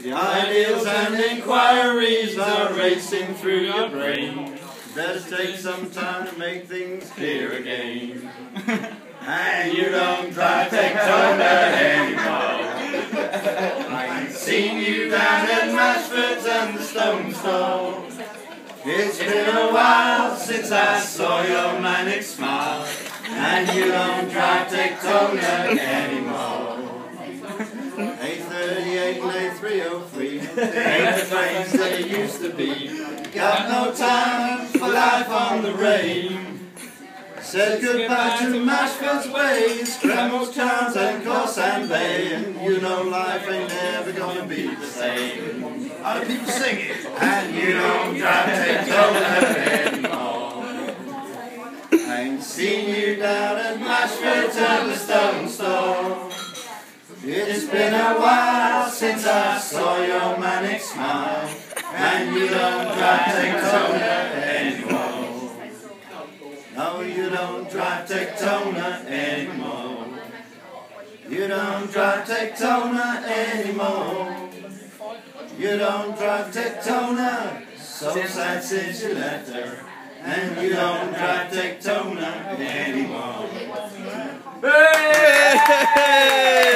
The ideals and inquiries are racing through your brain. Better take some time to make things clear again. And you don't drive Tectona anymore. I ain't seen you down at Mashford's and the Stone Store. It's been a while since I saw your manic smile. And you don't drive Tectona anymore. 838 and 8303 ain't the that it used to be. Got no time for life on the rain. Said goodbye to Mashford's ways, Grandma's towns and Cawsand Bay, and you know life ain't never gonna be the same. Other people sing it? And you don't drive Tectona anymore. I ain't seen you down at Mashford's and the Stone Store. It's been a while since I saw your manic smile, and you don't drive Tectona anymore. No, you don't drive Tectona anymore. You don't drive Tectona anymore. You don't drive Tectona. So sad since you left her. And you don't drive Tectona anymore. Hey!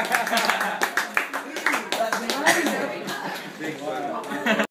Yeah.